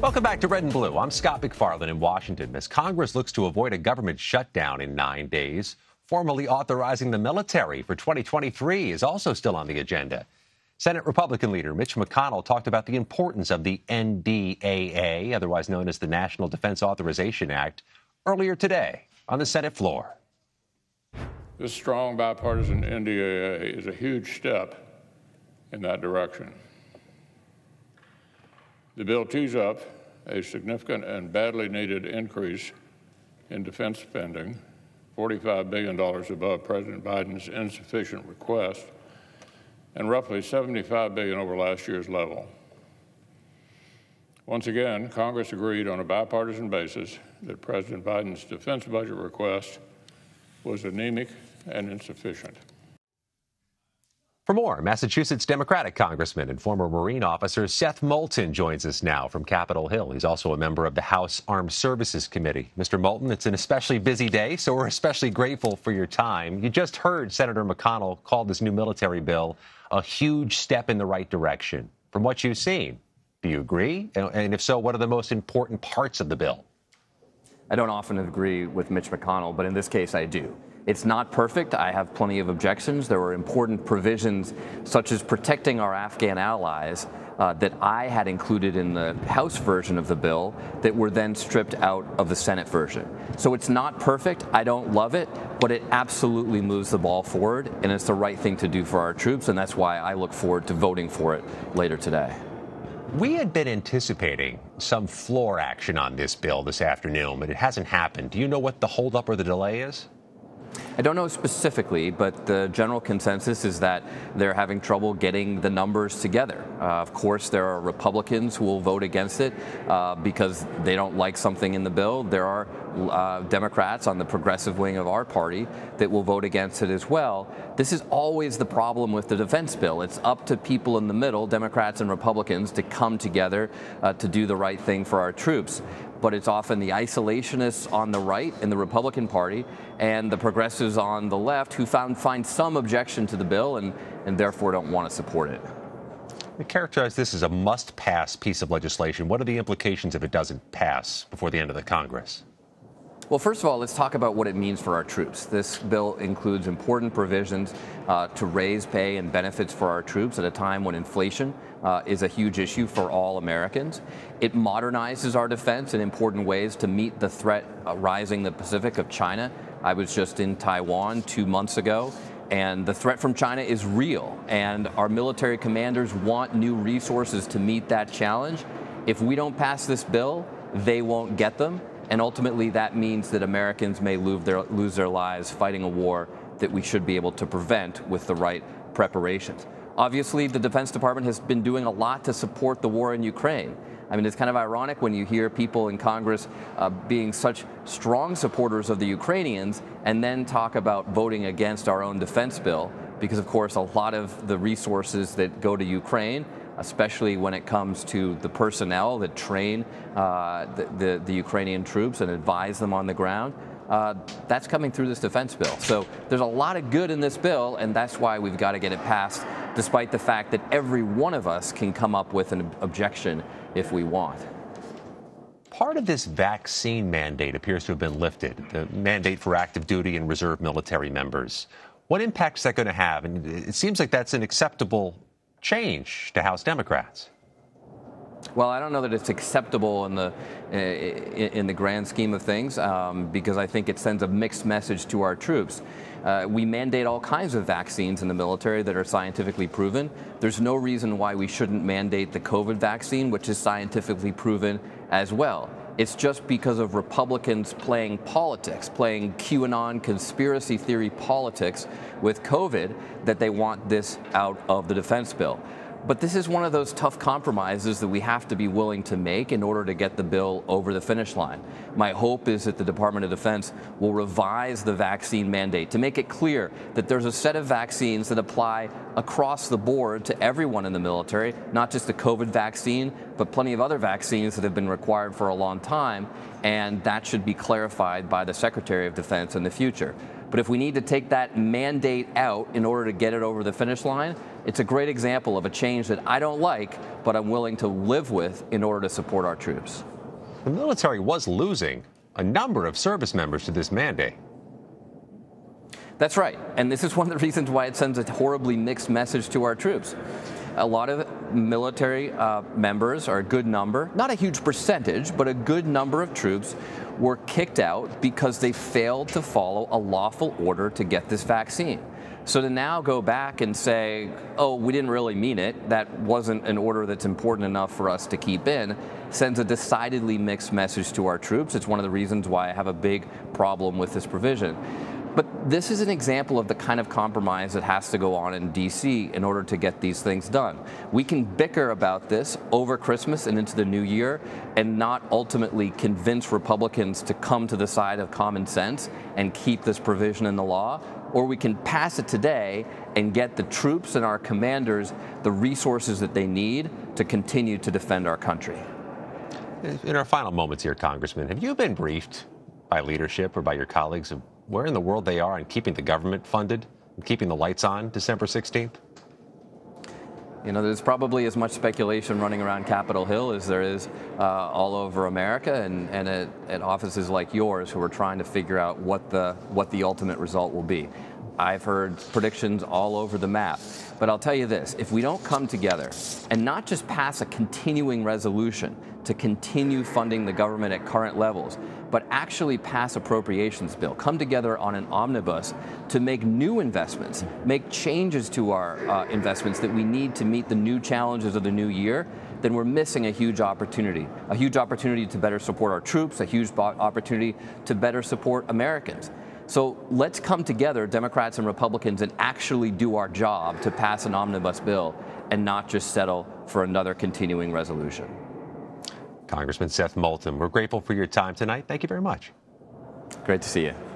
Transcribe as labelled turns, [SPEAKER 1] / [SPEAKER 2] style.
[SPEAKER 1] Welcome back to Red and Blue. I'm Scott MacFarlane in Washington. As Congress looks to avoid a government shutdown in nine days, formally authorizing the military for 2023 is also still on the agenda. Senate Republican leader Mitch McConnell talked about the importance of the NDAA, otherwise known as the National Defense Authorization Act, earlier today on the Senate floor.
[SPEAKER 2] This strong bipartisan NDAA is a huge step in that direction. The bill tees up a significant and badly needed increase in defense spending, $45 billion above President Biden's insufficient request, and roughly 75 billion over last year's level. Once again, Congress agreed on a bipartisan basis that President Biden's defense budget request was anemic and insufficient.
[SPEAKER 1] For more, Massachusetts Democratic Congressman and former Marine officer Seth Moulton joins us now from Capitol Hill. He's also a member of the House Armed Services Committee. Mr. Moulton, it's an especially busy day, so we're especially grateful for your time. You just heard Senator McConnell call this new military bill a huge step in the right direction. From what you've seen, do you agree? And if so, what are the most important parts of the bill?
[SPEAKER 3] I don't often agree with Mitch McConnell, but in this case, I do. It's not perfect. I have plenty of objections. There were important provisions, such as protecting our Afghan allies, uh, that I had included in the House version of the bill that were then stripped out of the Senate version. So it's not perfect. I don't love it, but it absolutely moves the ball forward, and it's the right thing to do for our troops, and that's why I look forward to voting for it later today.
[SPEAKER 1] We had been anticipating some floor action on this bill this afternoon, but it hasn't happened. Do you know what the holdup or the delay is?
[SPEAKER 3] I don't know specifically, but the general consensus is that they're having trouble getting the numbers together. Uh, of course, there are Republicans who will vote against it uh, because they don't like something in the bill. There are uh, Democrats on the progressive wing of our party that will vote against it as well. This is always the problem with the defense bill. It's up to people in the middle, Democrats and Republicans, to come together uh, to do the right thing for our troops but it's often the isolationists on the right in the Republican Party and the progressives on the left who found, find some objection to the bill and, and therefore don't want to support it.
[SPEAKER 1] We characterize this as a must pass piece of legislation. What are the implications if it doesn't pass before the end of the Congress?
[SPEAKER 3] Well, first of all, let's talk about what it means for our troops. This bill includes important provisions uh, to raise pay and benefits for our troops at a time when inflation uh, is a huge issue for all Americans. It modernizes our defense in important ways to meet the threat rising the Pacific of China. I was just in Taiwan two months ago. And the threat from China is real, and our military commanders want new resources to meet that challenge. If we don't pass this bill, they won't get them. And ultimately, that means that Americans may lose their, lose their lives fighting a war that we should be able to prevent with the right preparations. Obviously, the Defense Department has been doing a lot to support the war in Ukraine. I mean, it's kind of ironic when you hear people in Congress uh, being such strong supporters of the Ukrainians and then talk about voting against our own defense bill, because, of course, a lot of the resources that go to Ukraine especially when it comes to the personnel that train uh, the, the, the, Ukrainian troops and advise them on the ground. Uh, that's coming through this defense bill. So there's a lot of good in this bill, and that's why we've got to get it passed, despite the fact that every one of us can come up with an objection if we want.
[SPEAKER 1] Part of this vaccine mandate appears to have been lifted, the mandate for active duty and reserve military members. What impact is that going to have? And it seems like that's an acceptable change to House Democrats?
[SPEAKER 3] Well, I don't know that it's acceptable in the in the grand scheme of things um, because I think it sends a mixed message to our troops. Uh, we mandate all kinds of vaccines in the military that are scientifically proven. There's no reason why we shouldn't mandate the COVID vaccine, which is scientifically proven as well. It's just because of Republicans playing politics, playing QAnon conspiracy theory politics with COVID that they want this out of the defense bill. But this is one of those tough compromises that we have to be willing to make in order to get the bill over the finish line. My hope is that the Department of Defense will revise the vaccine mandate to make it clear that there's a set of vaccines that apply across the board to everyone in the military, not just the COVID vaccine, but plenty of other vaccines that have been required for a long time, and that should be clarified by the Secretary of Defense in the future. But if we need to take that mandate out in order to get it over the finish line, it's a great example of a change that I don't like, but I'm willing to live with in order to support our troops.
[SPEAKER 1] The military was losing a number of service members to this mandate.
[SPEAKER 3] That's right. And this is one of the reasons why it sends a horribly mixed message to our troops. A lot of military uh, members, or a good number, not a huge percentage, but a good number of troops were kicked out because they failed to follow a lawful order to get this vaccine. So to now go back and say, oh, we didn't really mean it, that wasn't an order that's important enough for us to keep in, sends a decidedly mixed message to our troops. It's one of the reasons why I have a big problem with this provision. But this is an example of the kind of compromise that has to go on in DC in order to get these things done. We can bicker about this over Christmas and into the new year and not ultimately convince Republicans to come to the side of common sense and keep this provision in the law. Or we can pass it today and get the troops and our commanders the resources that they need to continue to defend our country.
[SPEAKER 1] In our final moments here, Congressman, have you been briefed by leadership or by your colleagues of where in the world they are on keeping the government funded and keeping the lights on December 16th?
[SPEAKER 3] You know, there's probably as much speculation running around Capitol Hill as there is uh, all over America and, and at, at, offices like yours who are trying to figure out what the, what the ultimate result will be. I've heard predictions all over the map. But I'll tell you this if we don't come together and not just pass a continuing resolution to continue funding the government at current levels, but actually pass appropriations bill, come together on an omnibus to make new investments, make changes to our uh, investments that we need to meet the new challenges of the new year, then we're missing a huge opportunity. A huge opportunity to better support our troops, a huge opportunity to better support Americans. So let's come together, Democrats and Republicans, and actually do our job to pass an omnibus bill and not just settle for another continuing resolution.
[SPEAKER 1] Congressman Seth Moulton, we're grateful for your time tonight. Thank you very much.
[SPEAKER 3] Great to see you.